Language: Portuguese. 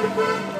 Música